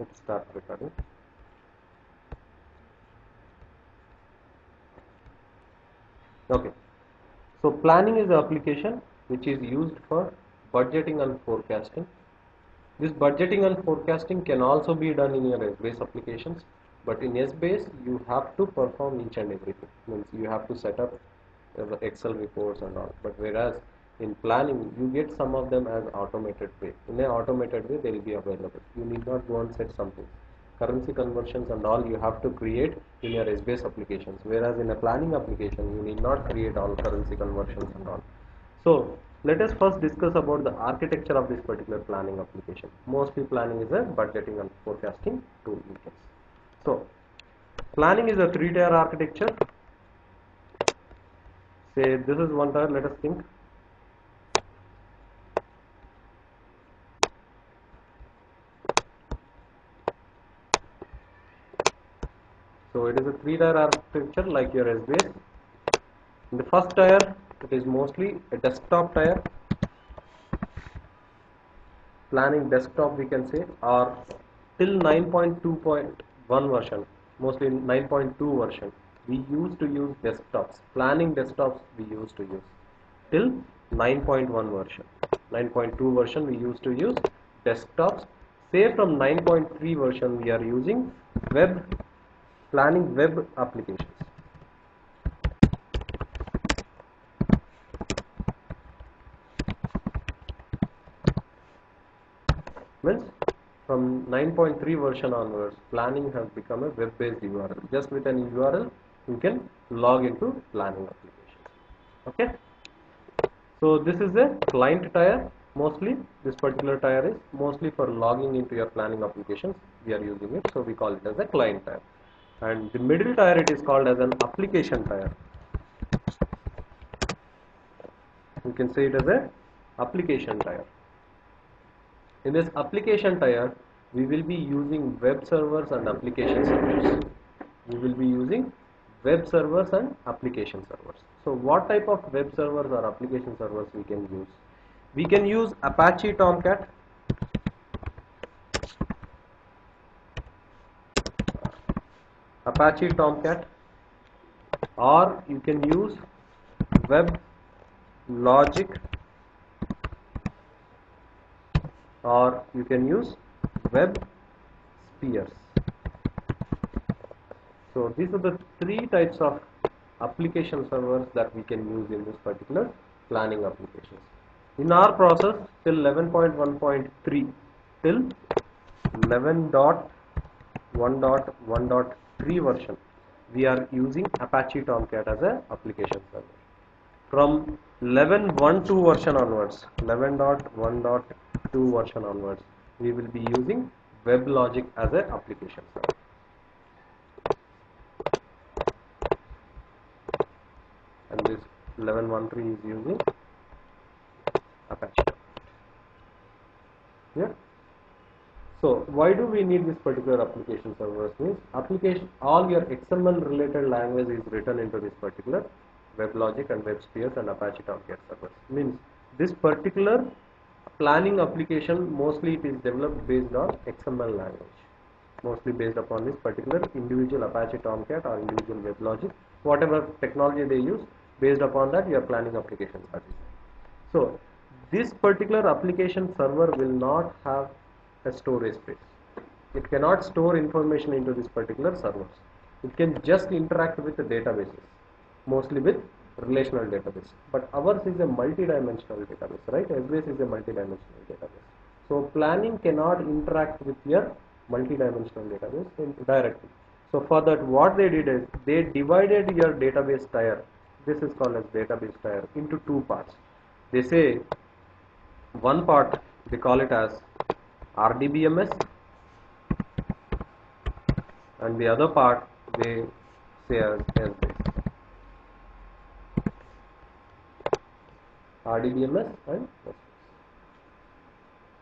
let's start recording. Okay. So planning is the application which is used for budgeting and forecasting. This budgeting and forecasting can also be done in your Essbase applications but in Essbase you have to perform each and everything. Means you have to set up Excel reports and all. But whereas in planning you get some of them as automated way. In an automated way they will be available. You need not go and set something. Currency conversions and all you have to create in your Essbase applications. Whereas in a planning application you need not create all currency conversions and all. So let us first discuss about the architecture of this particular planning application. Mostly planning is a budgeting and forecasting tool in case so planning is a three tier architecture. Say this is one tier let us think it is a three tier architecture like your Essbase in the first tier it is mostly a desktop tier planning desktop we can say or till 9.2.1 version mostly 9.2 version we used to use desktops. Planning desktops we used to use till 9.1 version. 9.2 version we used to use desktops. Say from 9.3 version we are using web planning web applications. Means from 9.3 version onwards planning has become a web based url just with an url you can log into planning applications. Okay? So this is a client tier mostly this particular tier is mostly for logging into your planning applications. We are using it so we call it as a client tier and the middle tier it is called as an application tier. You can say it as a application tier. In this application tier we will be using web servers and application servers. We will be using web servers and application servers. So what type of web servers or application servers we can use? We can use apache tomcat apache tomcat or you can use web logic or you can use web spheres. So these are the three types of application servers that we can use in this particular planning applications in our process till 11.1.3 till 11.1.1.3 version. We are using apache tomcat as a application server. From 11.1.2 version onwards 11.1.2 version onwards we will be using WebLogic as a application server. And this 11.1.3 is using Apache. Yeah so why do we need this particular application servers means application all your XML related language is written into this particular WebLogic and WebSpheres and Apache Tomcat servers. Means this particular planning application mostly it is developed based on XML language. Mostly based upon this particular individual Apache Tomcat or individual WebLogic, whatever technology they use, based upon that your planning applications are designed. So this particular application server will not have a storage space. It cannot store information into this particular servers. It can just interact with the databases mostly with relational database but ours is a multi-dimensional database right? Essbase is a multi-dimensional database. So planning cannot interact with your multi-dimensional database directly. So for that what they did is they divided your database tier. This is called as database tier into two parts. They say one part they call it as RDBMS and the other part they say as this RDBMS and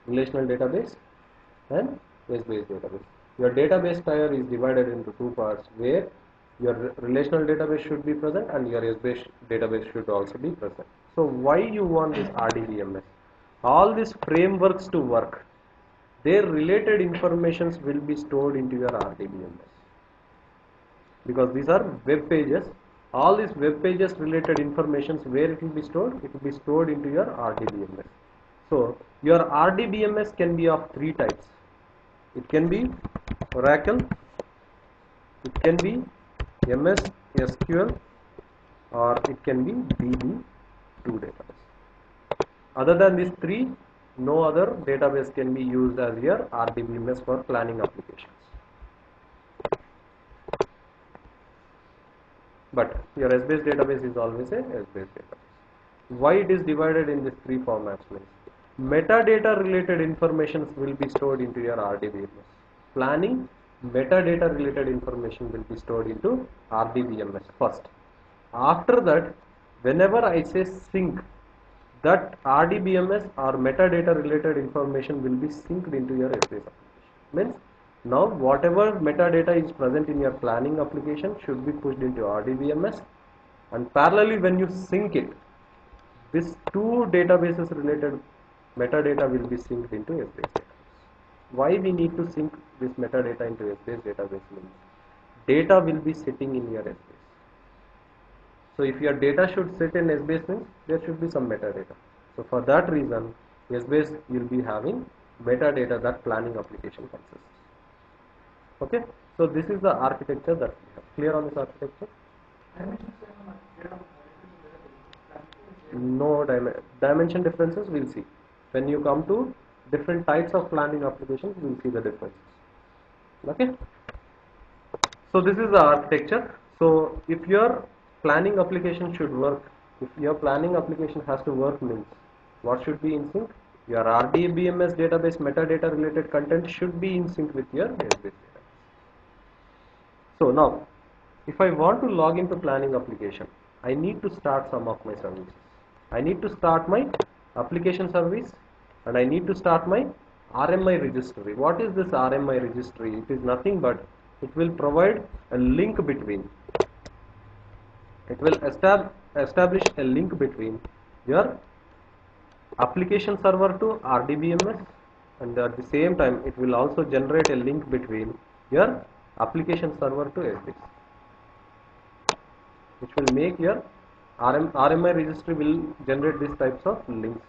relational database and Essbase database. Your database tier is divided into two parts where your relational database should be present and your Essbase database should also be present. So why you want this RDBMS? All these frameworks to work, their related informations will be stored into your RDBMS because these are web pages. All these web pages related informations where it will be stored? It will be stored into your RDBMS so your RDBMS can be of three types. It can be Oracle. It can be MS SQL or it can be DB2 database. Other than these three no other database can be used as your RDBMS for planning applications but your Essbase database is always a Essbase database. Why it is divided in these three formats means metadata related information will be stored into your RDBMS. Planning metadata related information will be stored into RDBMS first. After that whenever I say sync that RDBMS or metadata related information will be synced into your Essbase application. Means now whatever metadata is present in your planning application should be pushed into RDBMS and parallelly when you sync it, this two databases related metadata will be synced into Essbase database. Why we need to sync this metadata into Essbase database means data will be sitting in your Essbase. So if your data should sit in Essbase means there should be some metadata. So for that reason Essbase will be having metadata that planning application consists. Okay, so this is the architecture that we have. Clear on this architecture? No dim dimension differences we'll see. When you come to different types of planning applications, we'll see the differences. Okay. So this is the architecture. So if your planning application should work, if your planning application has to work means what should be in sync? Your RDBMS database metadata related content should be in sync with your database. So now, if I want to log into planning application, I need to start some of my services. I need to start my application service and I need to start my RMI registry. What is this RMI registry? It is nothing but it will provide a link between it will estab establish a link between your application server to RDBMS and at the same time it will also generate a link between your application server to Essbase which will make your RM, RMI registry will generate these types of links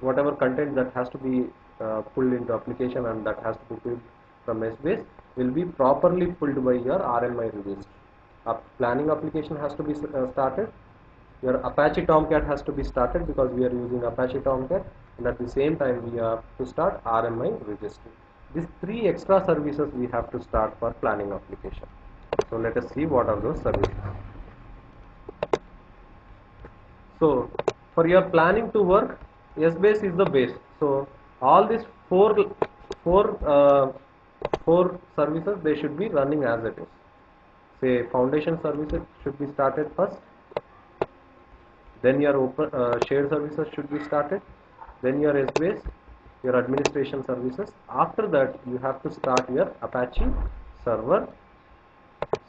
whatever content that has to be uh, pulled into application and that has to be pulled from Essbase will be properly pulled by your RMI registry. A planning application has to be uh, started. Your Apache Tomcat has to be started because we are using Apache Tomcat and at the same time we have to start RMI registry. These three extra services we have to start for planning application. So let us see what are those services. So for your planning to work, Essbase is the base. So all these four four uh, four services they should be running as it is. Say foundation services should be started first. Then your open uh, shared services should be started. Then your Essbase your administration services. After that you have to start your apache server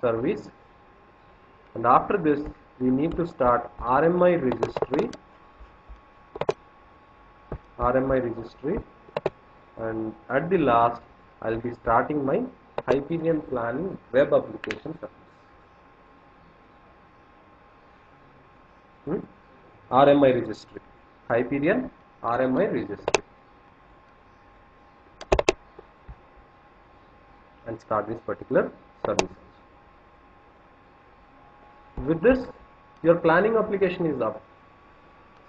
service. And after this we need to start rmi registry. Rmi registry. And at the last i'll be starting my hyperion planning web application service rmi registry hyperion rmi registry and start this particular service. With this, your planning application is up.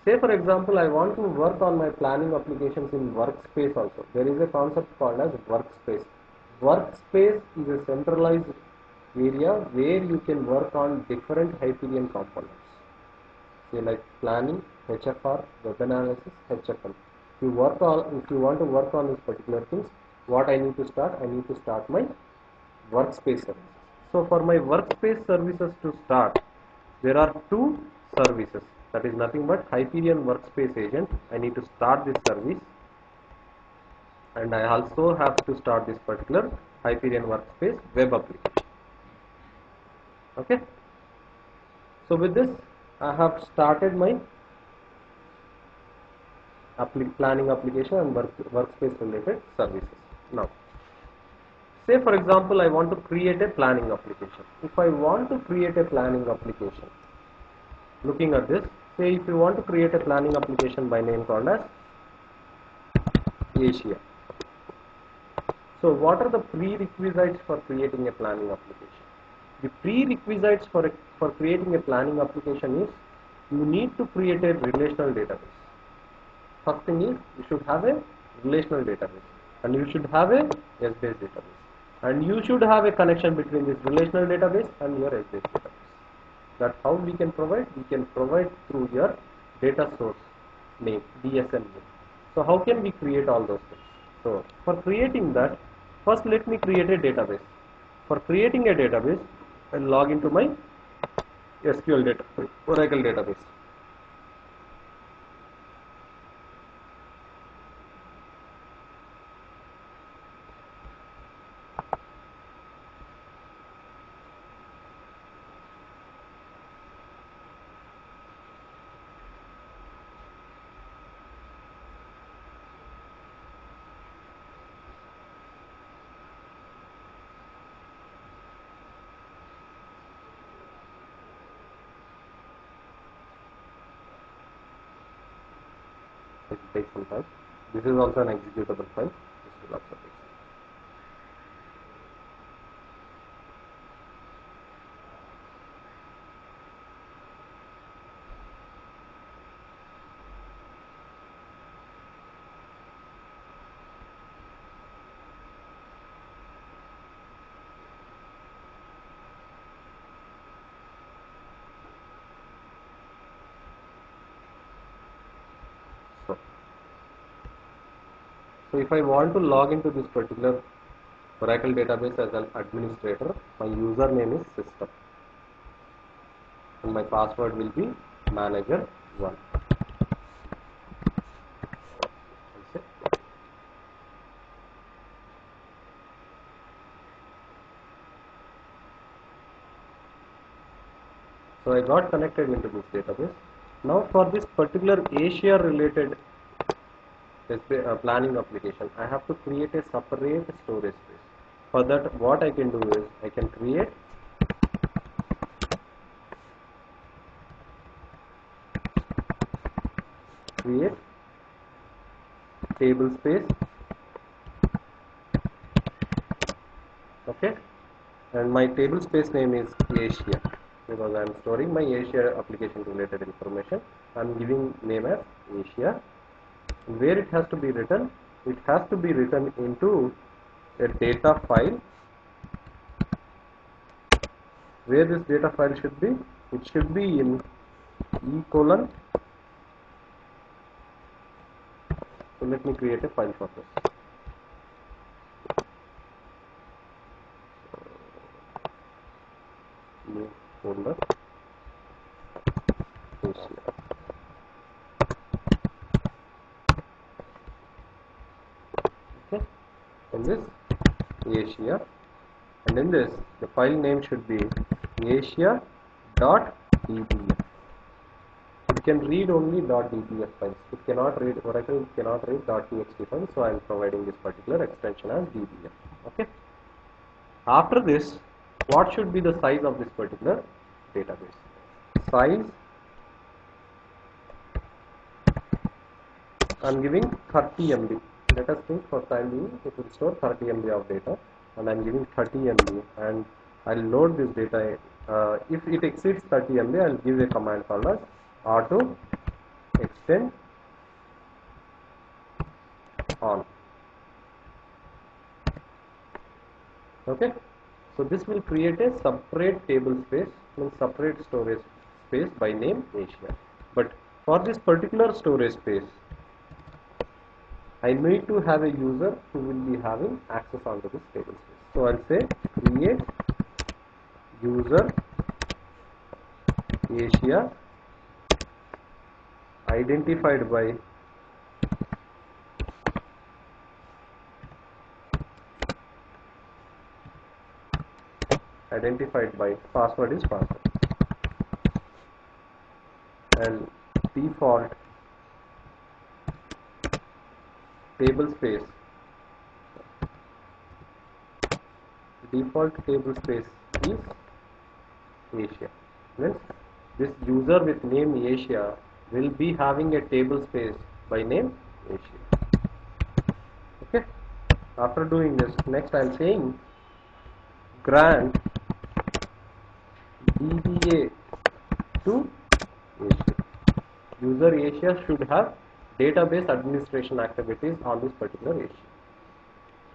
Say for example, I want to work on my planning applications in workspace also. There is a concept called as workspace. Workspace is a centralized area where you can work on different Hyperion components. Say like planning, HFR, web analysis, HFL. If you work on, if you want to work on these particular things, what I need to start? I need to start my workspace services. So for my workspace services to start, there are two services. That is nothing but Hyperion Workspace Agent. I need to start this service and I also have to start this particular Hyperion Workspace web application. Okay. So with this, I have started my appli planning application and work workspace related services. Now, say for example, I want to create a planning application. If I want to create a planning application, looking at this, say if you want to create a planning application by name called as Asia. So what are the prerequisites for creating a planning application? The prerequisites for, a, for creating a planning application is you need to create a relational database. First thing is you should have a relational database and you should have a Essbase database and you should have a connection between this relational database and your Essbase database. That's how we can provide. We can provide through your data source name, DSN name. So how can we create all those things? So for creating that, first let me create a database. For creating a database, I'll log into my SQL data, Oracle database. Some time. This is also an executable file. This will also take so if I want to log into this particular Oracle database as an administrator, my username is system and my password will be manager one. So I got connected into this database. Now for this particular Asia related uh, planning application, I have to create a separate storage space. For that, what I can do is I can create create table space. Okay? And my table space name is Asia because I am storing my Asia application related information. I am giving name as Asia where it has to be written it has to be written into a data file. Where this data file should be? It should be in e colon. So let me create a file for this new folder Asia. okay in this Asia. And in this the file name should be Asia dot dbf it can read only dbf files. It cannot read Oracle cannot read txt files so I am providing this particular extension as dbf okay? After this what should be the size of this particular database? Size I'm giving 30 MB let us think for time being it will store 30 MB of data and I'm giving 30 MB and I'll load this data uh, if it exceeds 30 MB I'll give a command called as auto extend on. Okay? So this will create a separate table space means separate storage space by name Asia. But for this particular storage space I need to have a user who will be having access onto this table space. So I'll say create user Asia identified by identified by password is password. And default table space. Default table space is Asia. Means this user with name Asia will be having a table space by name Asia. Okay? After doing this next I am saying grant DBA to Asia. User Asia should have database administration activities on this particular issue.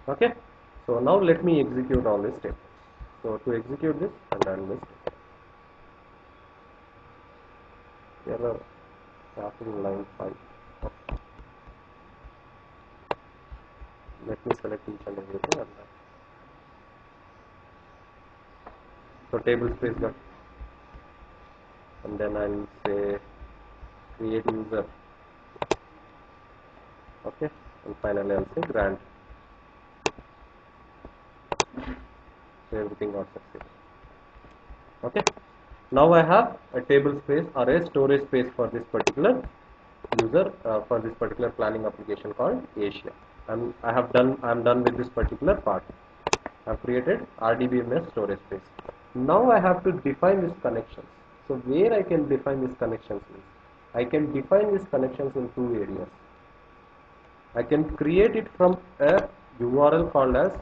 Okay? So now let me execute all these steps. So to execute this and run this. Error starting line 5 okay. let me select each and everything and then so table space got and then I'll say create user okay and finally I'll say grant so everything got successful. Okay now I have a table space or a storage space for this particular user uh, for this particular planning application called Asia. And I have done I am done with this particular part. I have created RDBMS storage space. Now I have to define these connections. So where I can define these connections is I can define these connections in two areas I can create it from a URL called as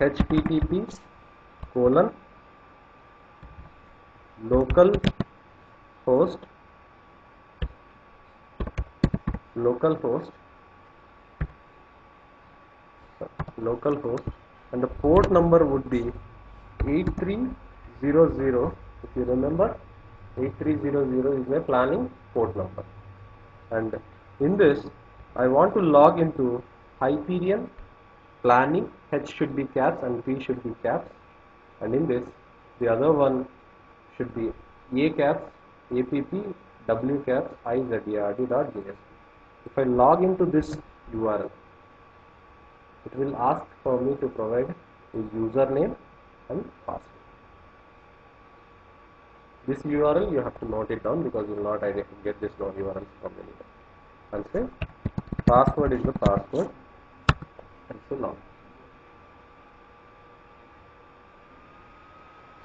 http colon local host local host local host and the port number would be 8300 if you remember 8300 is my planning port number. And in this I want to log into Hyperion planning H should be caps and P should be caps and in this the other one should be A caps, APP, W caps, IZARD dot JS. If I log into this URL, it will ask for me to provide a username and password. This URL you have to note it down because you will not get this URL from anywhere. And say password is the password and so log.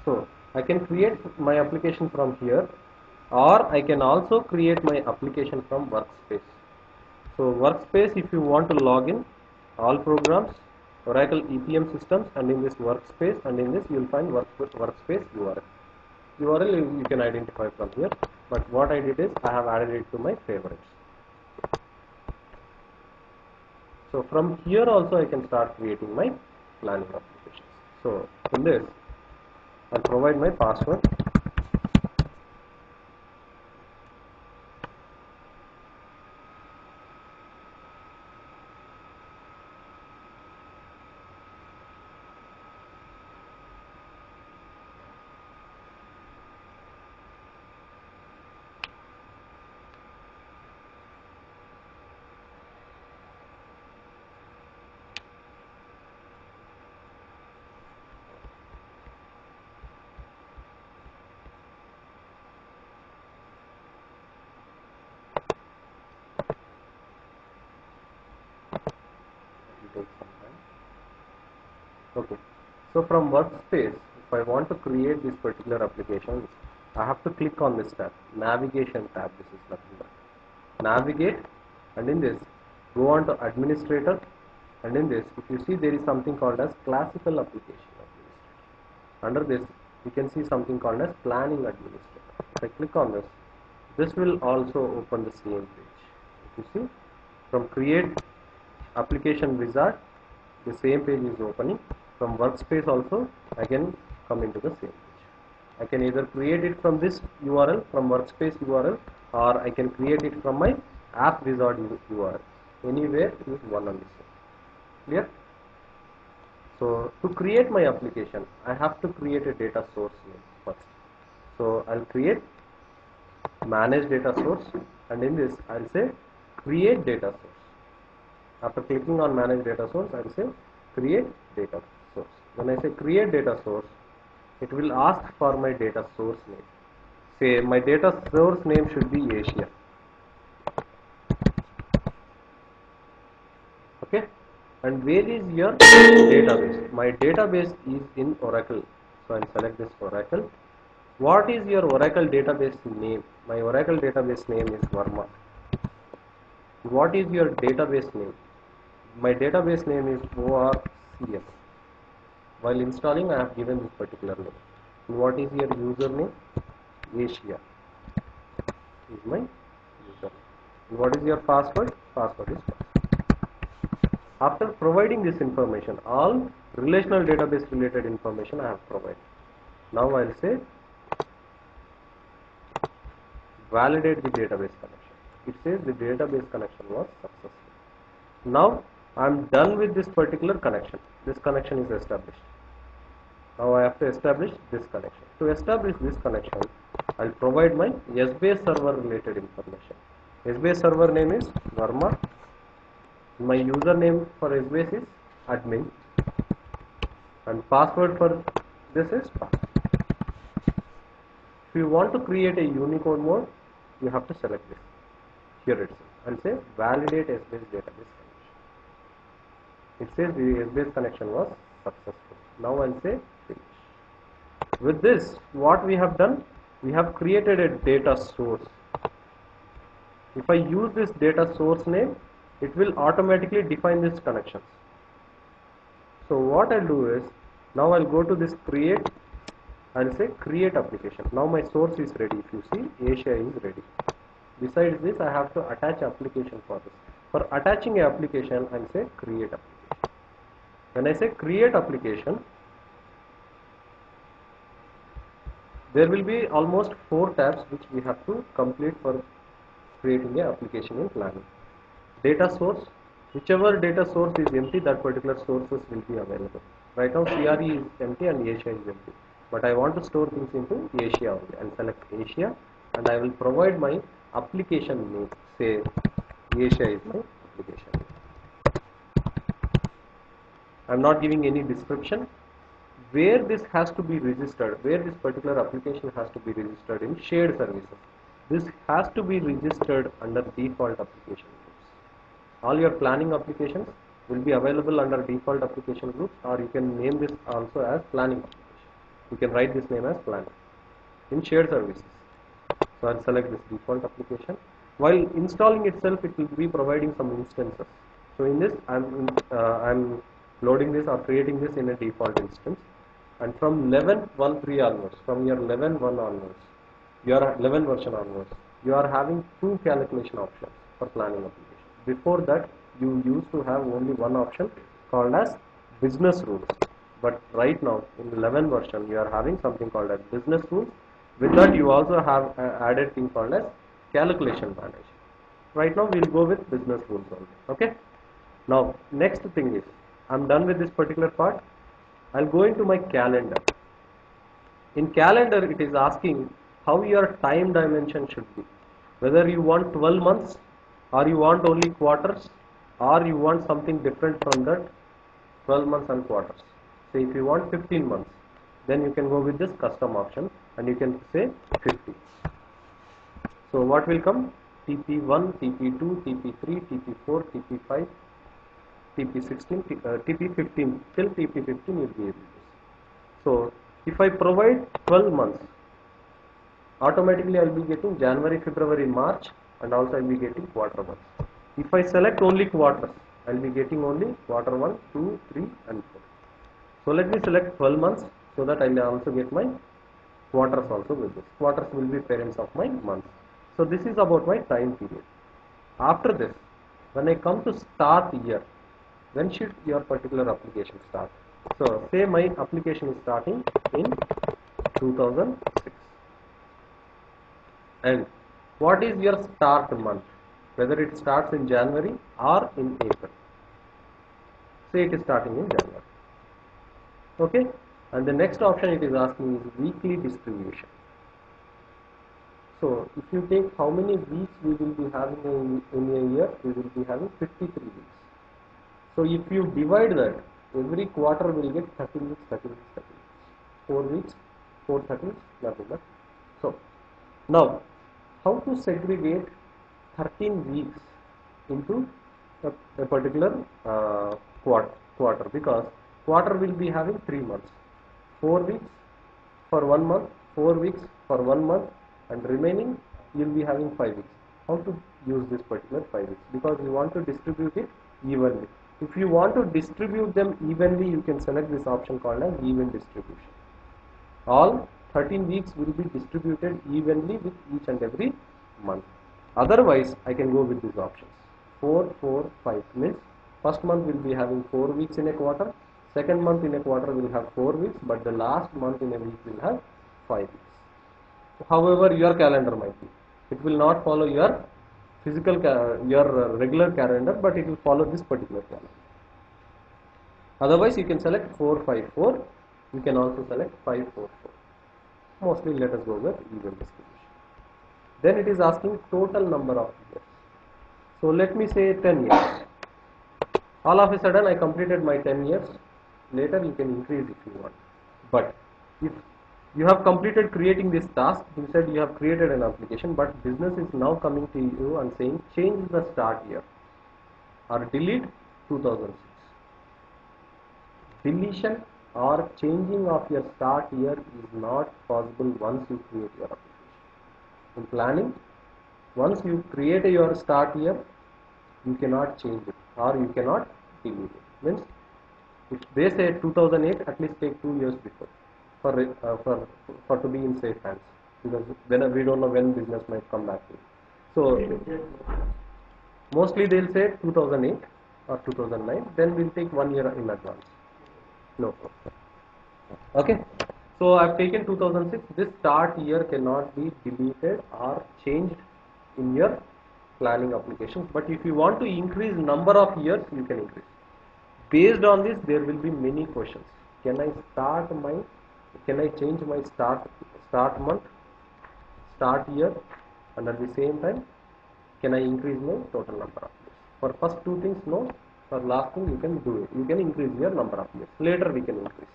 So I can create my application from here or I can also create my application from workspace. So workspace if you want to log in all programs Oracle EPM systems and in this workspace and in this you will find workspace URL. URL you can identify from here but what I did is I have added it to my favorites. So from here also I can start creating my planning applications. So in this I'll provide my password take some time. Okay, so from workspace, if I want to create this particular application, I have to click on this tab, navigation tab. This is nothing but navigate, and in this, go on to administrator, and in this, if you see there is something called as classical application administrator. Under this, you can see something called as planning administrator. If I click on this, this will also open the same page. If you see, from create application wizard the same page is opening from workspace also I can come into the same page I can either create it from this URL from workspace URL or I can create it from my app wizard URL anywhere is one and the same. Clear? So to create my application I have to create a data source name first. So I'll create manage data source and in this I'll say create data source. After clicking on manage data source I will say create data source when I say create data source it will ask for my data source name say my data source name should be Asia okay and where is your database? My database is in Oracle. So I'll select this Oracle. What is your Oracle database name? My Oracle database name is Verma. What is your database name? My database name is ORCS. While installing, I have given this particular name. And what is your username? Asia is my username. And what is your password? Password is password. After providing this information, all relational database related information I have provided. Now I'll say validate the database connection. It says the database connection was successful. Now I'm done with this particular connection. This connection is established. Now I have to establish this connection. To establish this connection, I'll provide my Essbase server related information. Essbase server name is Verma. My username for Essbase is admin and password for this is. If you want to create a Unicode mode, you have to select this here itself and say validate Essbase database connection. It says the Essbase connection was successful. Now I'll say. With this, what we have done, we have created a data source. If I use this data source name, it will automatically define these connections. So what I'll do is, now I'll go to this create and say create application. Now my source is ready. If you see, Asia is ready. Besides this, I have to attach application for this. For attaching a application, I'll say create application. When I say create application, there will be almost four tabs which we have to complete for creating a application in planning. Data source, whichever data source is empty, that particular sources will be available. Right now CRE is empty and Asia is empty. But I want to store things into Asia only and select Asia and I will provide my application name. Say Asia is my application name. I am not giving any description. Where this has to be registered, where this particular application has to be registered in shared services. This has to be registered under default application groups. All your planning applications will be available under default application groups or you can name this also as planning application. You can write this name as planning in shared services. So I'll select this default application. While installing itself, it will be providing some instances. So in this, I'm uh, I'm loading this or creating this in a default instance. And from 11.1.3 onwards, from your 11.1 onwards, your 11 version onwards, you are having two calculation options for planning application. Before that, you used to have only one option called as business rules. But right now, in 11 version, you are having something called as business rules. With that, you also have uh, added thing called as calculation manager. Right now, we'll go with business rules only. Okay. Now, next thing is, I'm done with this particular part. I'll go into my calendar. In calendar, it is asking how your time dimension should be. Whether you want 12 months or you want only quarters or you want something different from that 12 months and quarters. So if you want 15 months, then you can go with this custom option and you can say 50. So what will come? TP1, TP2, TP3, TP4, TP5, TP16, T- uh, TP15 till TP15 you will be able to. So if I provide 12 months, automatically I will be getting January, February, March and also I will be getting quarter months. If I select only quarters, I will be getting only quarter 1, 2, 3 and 4. So let me select 12 months so that I will also get my quarters also with this. Quarters will be parents of my months. So this is about my time period. After this, when I come to start year, when should your particular application start? So say my application is starting in 2006 and what is your start month? Whether it starts in January or in April. Say it is starting in January. Okay? And the next option it is asking is weekly distribution. So if you take how many weeks we will be having in, in a year we will be having 53 weeks so if you divide that every quarter will get 13 weeks 13 weeks 13 weeks 4 weeks 4 13 weeks nothing so now how to segregate 13 weeks into a, a particular uh, quarter, quarter because quarter will be having 3 months. 4 weeks for 1 month, 4 weeks for 1 month and remaining you will be having 5 weeks. How to use this particular 5 weeks? Because you want to distribute it evenly. If you want to distribute them evenly, you can select this option called as even distribution. All 13 weeks will be distributed evenly with each and every month. Otherwise, I can go with these options. 4, 4, 5 means first month will be having 4 weeks in a quarter, second month in a quarter will have 4 weeks, but the last month in a week will have 5 weeks. However, your calendar might be. It will not follow your physical, your uh, regular calendar, but it will follow this particular calendar. Otherwise, you can select 4, 5, 4. You can also select 5, 4, 4. Mostly, let us go with even distribution. Then it is asking total number of years. So, let me say 10 years. All of a sudden, I completed my 10 years. Later, you can increase if you want. But if you have completed creating this task, you said you have created an application, but business is now coming to you and saying change the start year or delete 2006. Deletion or changing of your start year is not possible once you create your application. In planning, once you create your start year, you cannot change it or you cannot delete it. Means if they say 2008, at least take two years before for uh, for for to be in safe hands because then we don't know when business might come back to. So mostly they'll say 2008 or 2009. Then we'll take one year in advance. No. Okay. So I've taken 2006. This start year cannot be deleted or changed in your planning application. But if you want to increase number of years, you can increase. Based on this, there will be many questions. Can I start my can I change my start start month start year and at the same time can I increase my total number of years? For first two things no. For last thing you can do it. You can increase your number of years. Later we can increase.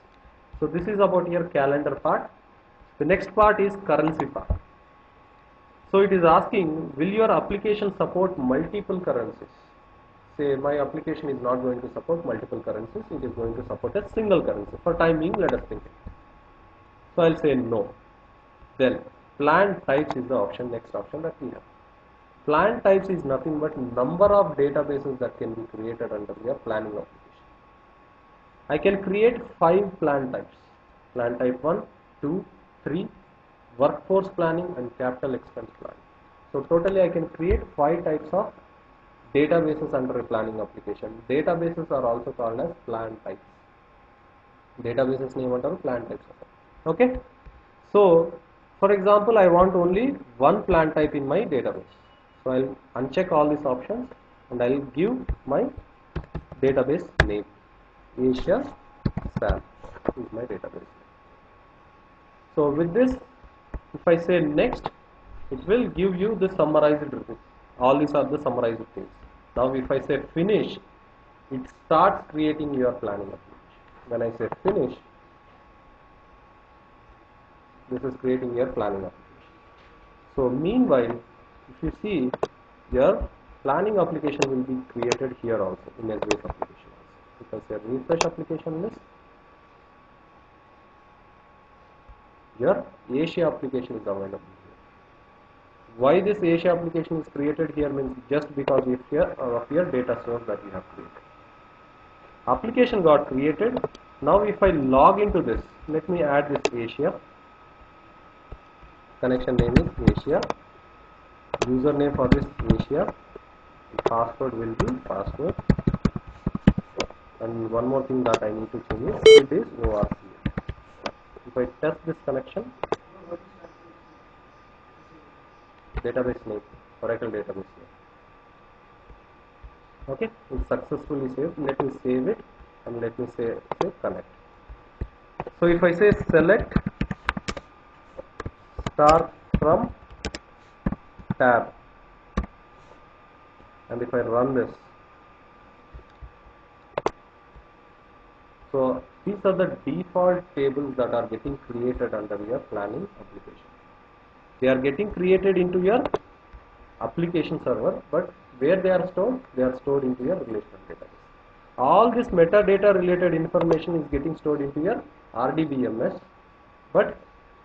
So this is about your calendar part. The next part is currency part. So it is asking will your application support multiple currencies? Say my application is not going to support multiple currencies. It is going to support a single currency. For time being let us think it so I'll say no. Then plan types is the option, next option that we have. Plan types is nothing but number of databases that can be created under your planning application. I can create five plan types. Plan type 1, 2, 3, workforce planning and capital expense planning. So totally I can create five types of databases under a planning application. Databases are also called as plan types. Databases name under plan types okay? So for example I want only one plant type in my database. So I'll uncheck all these options and I'll give my database name. Asia SAM is my database. So with this if I say next it will give you the summarized all these are the summarized things. Now if I say finish it starts creating your planning. Approach when I say finish this is creating your planning application. So meanwhile, if you see your planning application will be created here also in Essbase application also because your refresh application list your Asia application is available here. Why this Asia application is created here means just because of your, of your data source that you have created. Application got created. Now if I log into this, let me add this Asia connection name is Asia. Username for this Asia. Password will be password. And one more thing that I need to change is it is ORC if I test this connection database name Oracle database name. Okay successfully saved let me save it and let me say, say connect. So if I say select start from tab. And if I run this so these are the default tables that are getting created under your planning application. They are getting created into your application server but where they are stored they are stored into your relational database. All this metadata related information is getting stored into your RDBMS but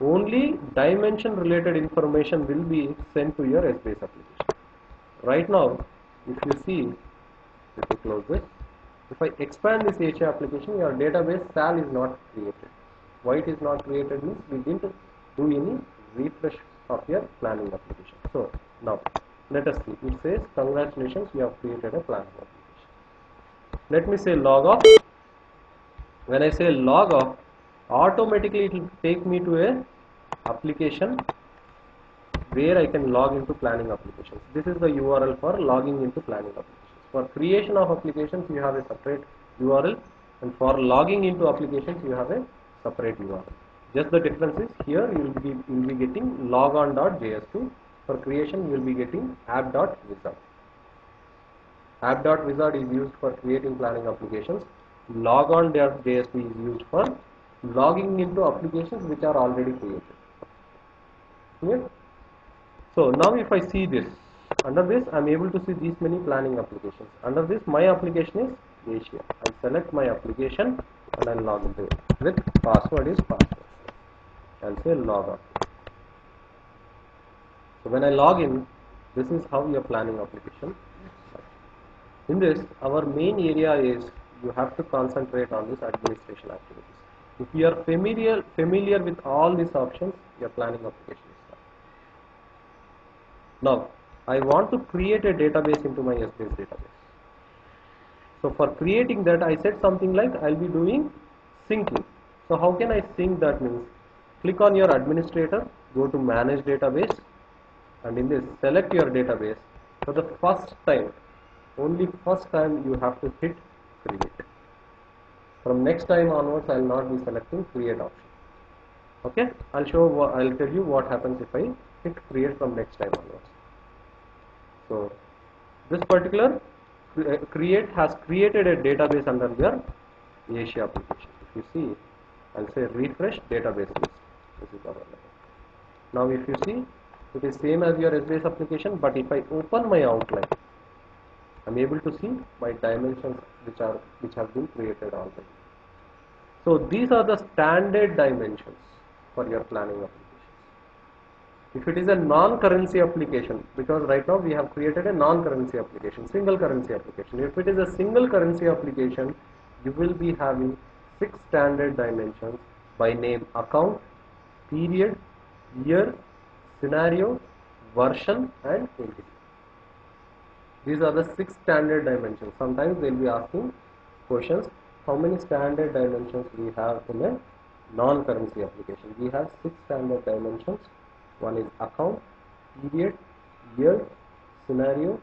only dimension related information will be sent to your Essbase application. Right now if you see let me close this if I expand this HA application your database SAL is not created. Why it is not created means we didn't do any refresh of your planning application. So now let us see. It says congratulations you have created a planning application. Let me say log off. When I say log off automatically it will take me to a application where I can log into planning applications. This is the URL for logging into planning applications. For creation of applications you have a separate URL and for logging into applications you have a separate URL just the difference is here you will be you will be getting logon.jsp for creation you will be getting app.wizard app.wizard is used for creating planning applications. Logon.jsp is used for logging into applications which are already created. Clear? So now if I see this under this I am able to see these many planning applications. Under this my application is Asia I select my application and I log into it. With password is password. I'll say log out. So when I log in this is how your planning application in this our main area is you have to concentrate on this administration activities if you are familiar familiar with all these options your planning application is done. Now I want to create a database into my Essbase database. So for creating that I said something like I'll be doing syncing. So how can I sync that means? Click on your administrator go to manage database and in this select your database. For the first time only first time you have to hit create from next time onwards I will not be selecting create option. Okay? I'll show I'll tell you what happens if I hit create from next time onwards. So this particular uh, create has created a database under your Asia application. If you see I'll say refresh database list. This is available now if you see it is same as your Essbase application but if I open my outline I'm able to see my dimensions which are which have been created already. So these are the standard dimensions for your planning applications. If it is a non-currency application because right now we have created a non-currency application single currency application. If it is a single currency application you will be having six standard dimensions by name account period year scenario version and entity these are the six standard dimensions. Sometimes they will be asking questions how many standard dimensions we have in a non-currency application? We have six standard dimensions. One is account period year scenario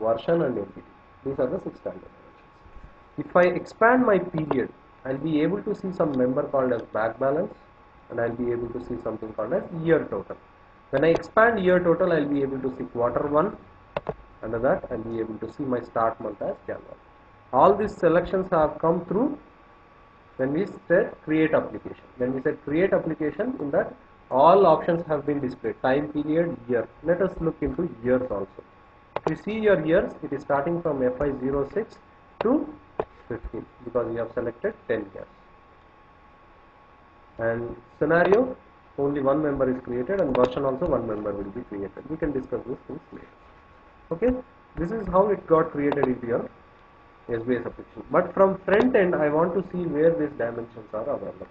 version and entity. These are the six standard dimensions. If I expand my period I'll be able to see some member called as BegBalance and I'll be able to see something called as year total. When I expand year total I'll be able to see quarter one under that I'll be able to see my start month as January. All these selections have come through when we said create application. When we said create application in that all options have been displayed. Time period year. Let us look into years also. If you see your years it is starting from FY06 to 15 because we have selected 10 years. And scenario only one member is created and version also one member will be created. We can discuss this things later okay? This is how it got created in your Essbase application but from front end I want to see where these dimensions are available.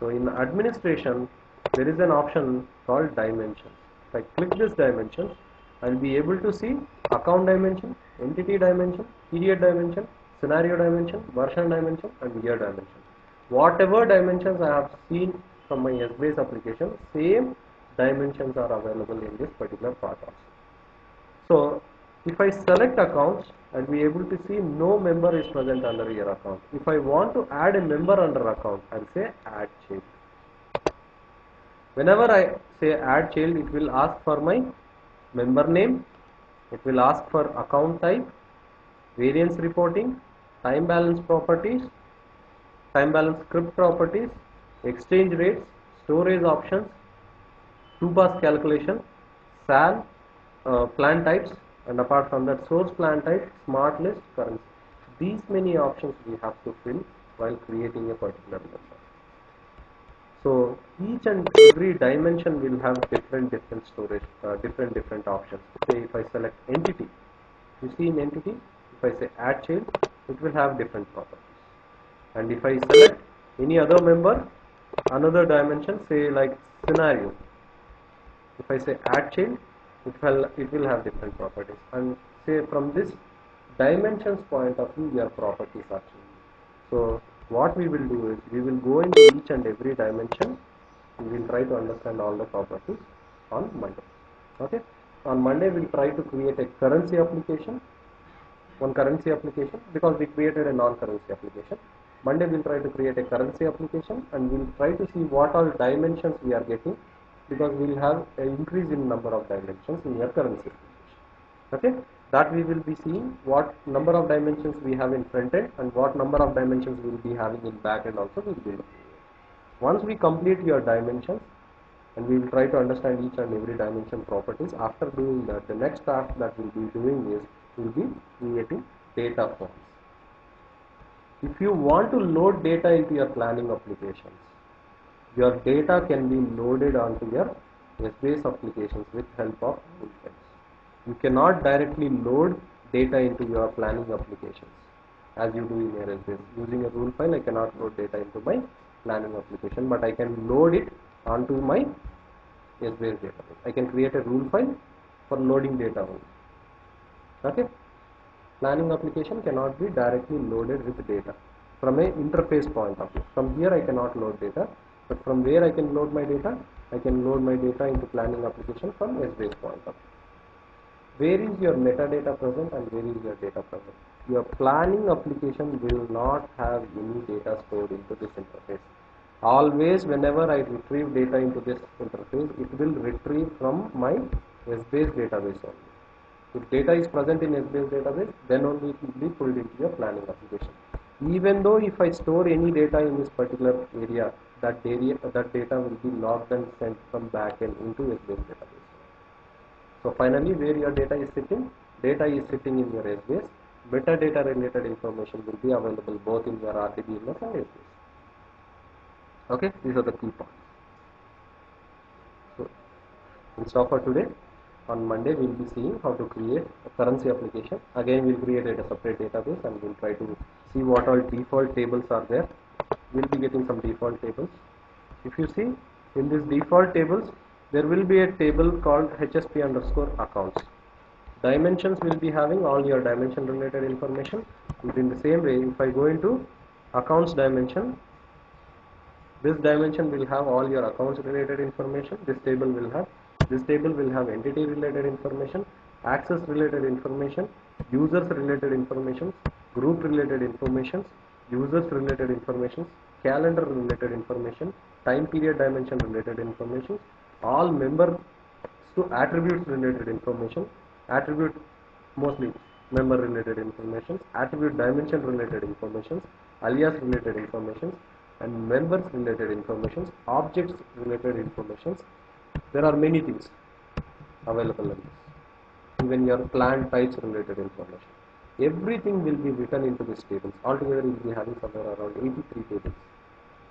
So in administration there is an option called dimensions. If I click this dimensions I'll be able to see account dimension entity dimension period dimension scenario dimension version dimension and year dimension. Whatever dimensions I have seen from my Essbase application same dimensions are available in this particular part also so if I select accounts I'll be able to see no member is present under your account. If I want to add a member under account, I'll say add child. Whenever I say add child, it will ask for my member name, it will ask for account type, variance reporting, time balance properties, time balance script properties, exchange rates, storage options, two pass calculation, SAL, uh, plan types, and apart from that source plan type smart list currency these many options we have to fill while creating a particular method. So each and every dimension will have different different storage, uh, different different options. Say if I select entity, you see in entity, if I say add child, it will have different properties. And if I select any other member, another dimension, say like scenario, if I say add child, it will it will have different properties. And say from this dimensions point of view, your properties are changing. So what we will do is we will go into each and every dimension. We will try to understand all the properties on Monday. Okay. On Monday we'll try to create a currency application, one currency application because we created a non-currency application. Monday we'll try to create a currency application and we'll try to see what all dimensions we are getting because we'll have an increase in number of dimensions in your currency application. Okay, that we will be seeing what number of dimensions we have in front end and what number of dimensions we will be having in back end also we'll be. Once we complete your dimensions and we will try to understand each and every dimension properties after doing that the next task that we'll be doing is we'll be creating data forms. If you want to load data into your planning applications, your data can be loaded onto your Essbase applications with help of files. You cannot directly load data into your planning applications as you do in your Essbase. Using a rule file, I cannot load data into my planning application, but I can load it onto my Essbase database. I can create a rule file for loading data only. Okay planning application cannot be directly loaded with data from a interface point of view. From here I cannot load data, but from where I can load my data, I can load my data into planning application from Essbase point of. Where is your metadata present and where is your data present? Your planning application will not have any data stored into this interface. Always whenever I retrieve data into this interface, it will retrieve from my Essbase database only. If data is present in Essbase database, then only it will be pulled into your planning application. Even though if I store any data in this particular area, that data will be logged and sent from backend into Essbase database. So finally, where your data is sitting, data is sitting in your Essbase. Metadata related information will be available both in your RDBMS and Essbase. Okay, these are the key points. So, we'll stop for today on Monday we'll be seeing how to create a currency application. Again we'll create a separate database and we'll try to see what all default tables are there. We'll be getting some default tables. If you see in this default tables there will be a table called HSP underscore accounts. Dimensions will be having all your dimension related information. And in the same way if I go into accounts dimension this dimension will have all your accounts related information. This table will have this table will have entity related information, access related information, users related information, group related information, users related information, calendar related information, time period dimension related information, all member to attributes related information, attribute mostly member related information, attribute dimension related information, alias related information, and members related information, objects related information, there are many things available in this. Even your plan types related information everything will be written into this tables. Altogether we will be having somewhere around 83 tables.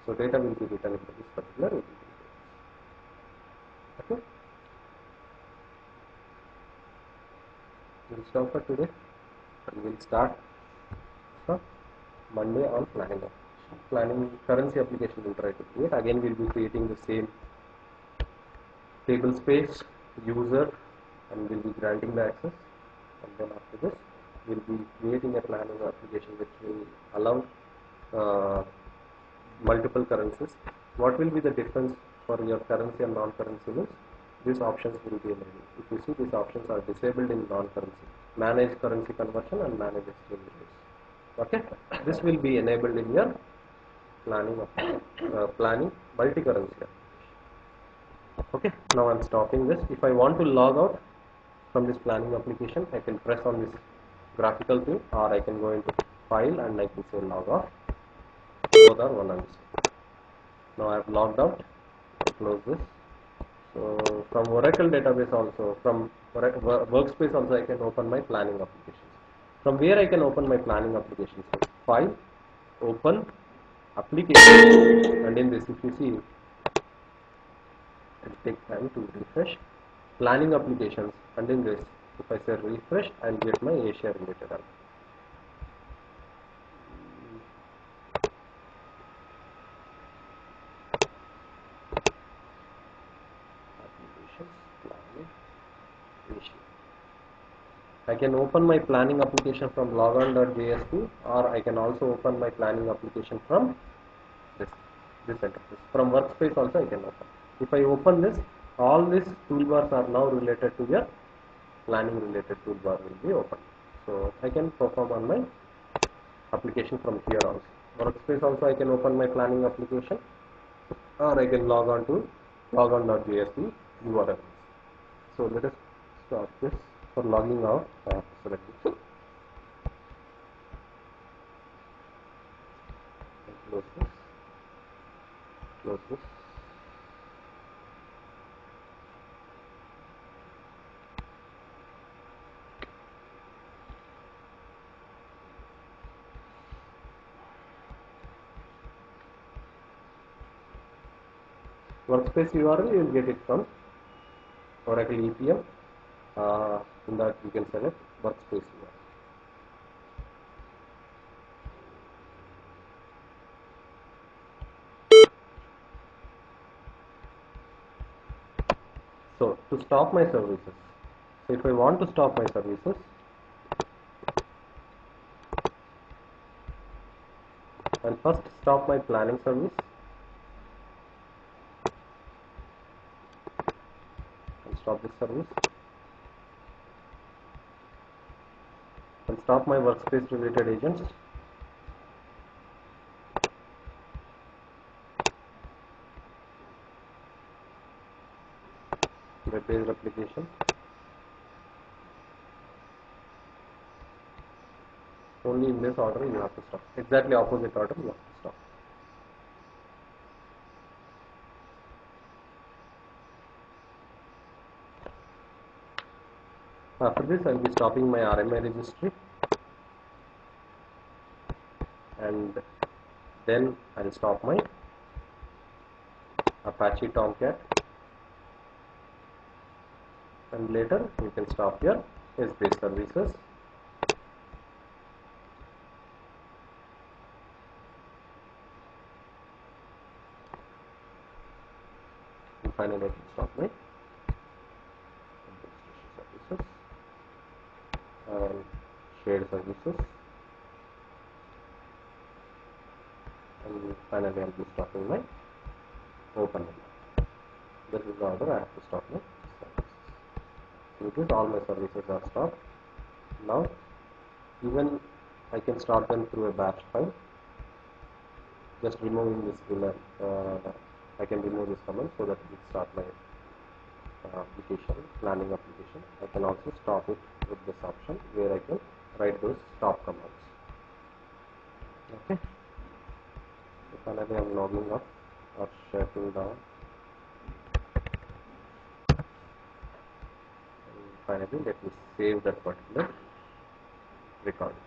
So data will be written into this particular 83 tables. Okay? We'll stop for today. And we'll start from monday on planning. Planning currency application we'll try to create. Again we'll be creating the same table space user and we'll be granting the access. And then after this we'll be creating a planning application which will allow uh, multiple currencies. What will be the difference for your currency and non-currency means these options will be enabled if you see these options are disabled in non-currency. Manage currency conversion and manage exchange rates. Okay? This will be enabled in your planning of, uh, planning multi-currency okay? Now I'm stopping this. If I want to log out from this planning application I can press on this graphical thing or I can go into file and I can say log off both are one and now I have logged out close this so from Oracle database also from workspace also I can open my planning applications From where I can open my planning applications? File, open, application, and in this if you see, it take time to refresh. Planning applications, and in this, if I say refresh, I will get my Asia related applications. I can open my planning application from logon.jsp or I can also open my planning application from this this interface. From workspace also I can open. If I open this, all these toolbars are now related to your planning related toolbar will be open. So I can perform on my application from here also. Workspace also I can open my planning application or I can log on to logon.jsp URL. So let us start this. For logging out, I have to select. Close this. Close this. Workspace URL you will get it from Oracle EPM uh, in that you can select workspace URL. So to stop my services, so if I want to stop my services, I'll first stop my planning service this service. And stop my workspace related agents. Web based application only in this order you have to stop. Exactly opposite order you have to stop This, I will be stopping my RMI registry and then I will stop my Apache Tomcat and later you can stop your Essbase services. And finally, I can stop my administration services and shared services and finally I'll be stopping my open menu. This is the order I have to stop my services. All my services are stopped. Now even I can start them through a batch file. Just removing this command, uh, I can remove this command so that it start my uh, application, planning application. I can also stop it with this option where I can write those stop commands. Okay. So finally I'm logging off or shutting down. And finally let me save that particular recording.